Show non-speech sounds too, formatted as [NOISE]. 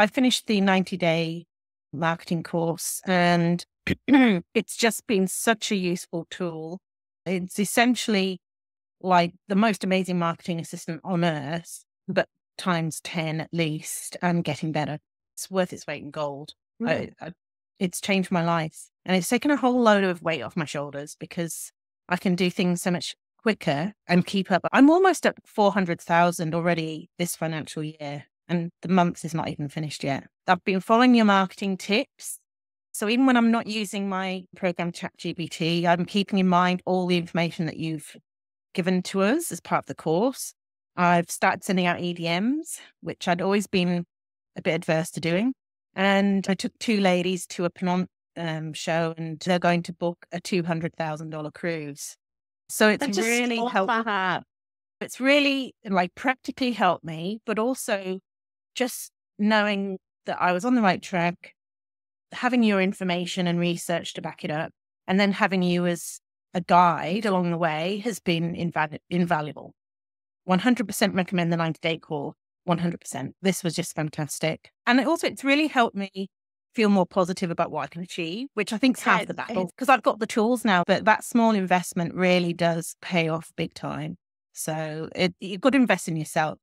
I finished the 90 day marketing course and [CLEARS THROAT] it's just been such a useful tool. It's essentially like the most amazing marketing assistant on earth, but times 10 at least and getting better. It's worth its weight in gold. Mm. I, I, it's changed my life and it's taken a whole load of weight off my shoulders because I can do things so much quicker and keep up. I'm almost at 400,000 already this financial year and the month is not even finished yet. I've been following your marketing tips. So even when I'm not using my program ChatGPT, I'm keeping in mind all the information that you've given to us as part of the course. I've started sending out EDMs, which I'd always been a bit adverse to doing. And I took two ladies to a Pinot um, show and they're going to book a $200,000 cruise. So it's really helped. It's really like practically helped me, but also just knowing that I was on the right track, having your information and research to back it up, and then having you as a guide along the way has been inval- invaluable. 100% recommend the 90 day call. 100%. This was just fantastic. And it also, it's really helped me feel more positive about what I can achieve, which I think is half the battle because I've got the tools now, but that small investment really does pay off big time. So it, you've got to invest in yourself.